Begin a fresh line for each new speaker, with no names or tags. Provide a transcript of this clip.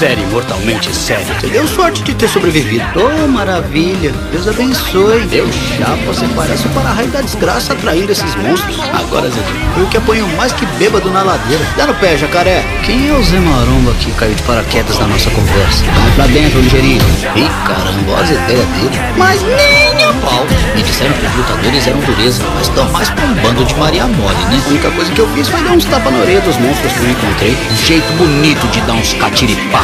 série mortalmente séria.
Você deu sorte de ter sobrevivido.
Oh, maravilha. Deus abençoe.
Deus chapa, você parece o para-raio da desgraça atraindo esses monstros.
Agora, Zé
Eu que apanho mais que bêbado na ladeira. Dá no pé, jacaré.
Quem é o Zé Maromba que caiu de paraquedas na nossa conversa?
Vamos pra dentro, ligeirinho.
Ih, caramba, as ideias dele.
Mas nem a pau.
Lutadores eram dureza, mas estão mais pra um bando de Maria Mole, né?
A única coisa que eu fiz foi dar uns tapas na orelha dos monstros que eu encontrei.
Um jeito bonito de dar uns catiripá.